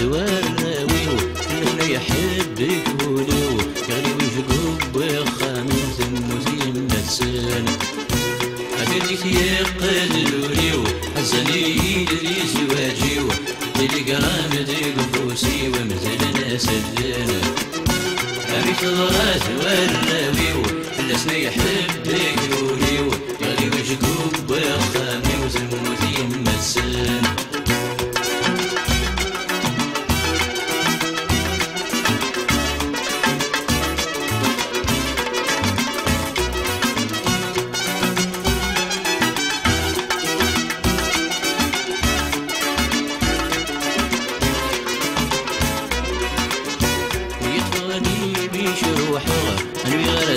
زوارناويو كلنا يحبك ولو. يغلي وجهك بخامين ثم زين نسان أبيتك يا قدريو حزني يدري زواجيو قرام ديك فوسي ومزلنا سدانا أبيك ضرات ورناويو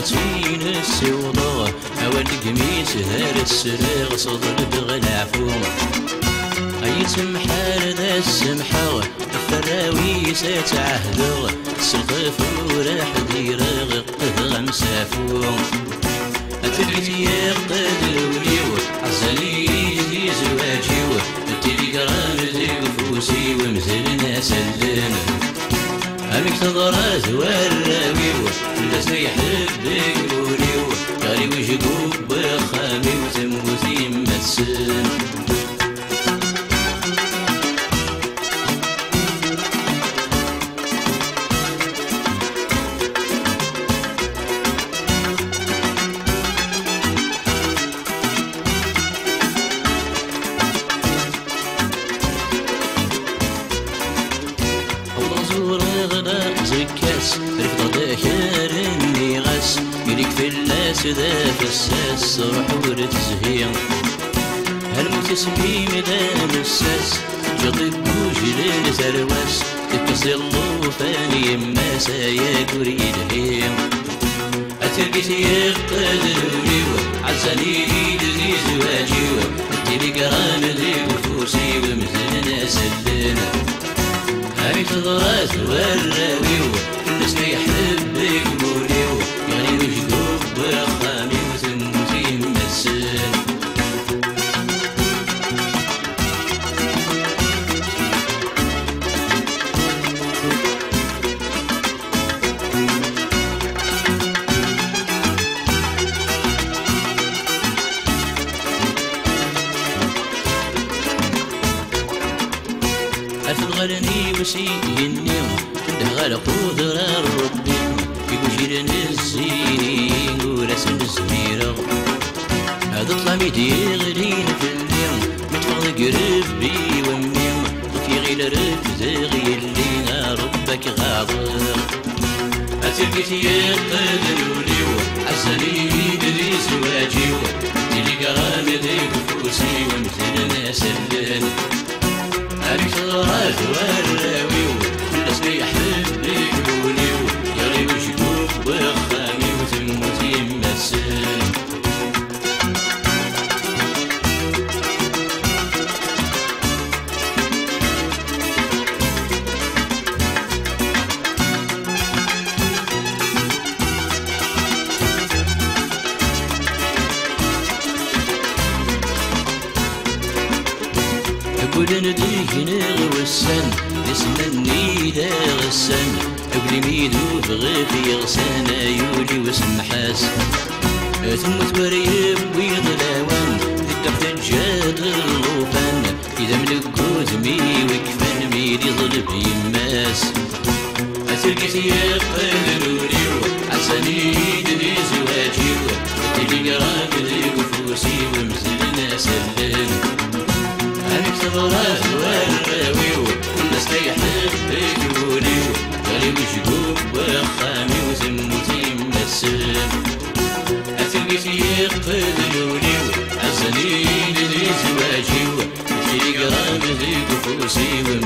تين السوضة أول قميس هار السراغ صدر بغى العفو أي سمحة ذا السمحة الفراوي ستعهد سلطف وراح دير غقه مسافو أتلقيت يا قدوليو عزالي دي زواجيو التليجرام زي فوسي ومزلنا سلم أمك تضرات وراويو زكاس رفض داكر اني غاس. يليك في اللاس ذا فساس روح ورتزهي هالموت سميم ذا مساس؟ جضي بوجل ثرواس تكسي اللوفان يما سايا كوري الهيم أتركت يقدرني عزاني يدني زواجي. تلي قران ذي وفوسي ومثلنا سلنا هاي تضرات والراويو الناس أفضلني وسيني دغال قدر ربي. يقول الزيني يقول اسم الزميرة هذا طلامي ديغلين في الليل متفضل قرب بي ومي في غير رفزغي اللي ربك غاضر. أتلقيت يا قدروليو عزلي يدري زواجيو تلقى رامي ذيك فوسي ومثلنا أقول نديك نغوسن نسمني ذا غسن أقول ميدو بغيف يغسن يولي وسمحاس ثم توريب ويضلاوان تحت الجاد الغوفان. إذا ملكوت مي وكفن ميدي ظلب يماس. أتلقيت يا قرام ذي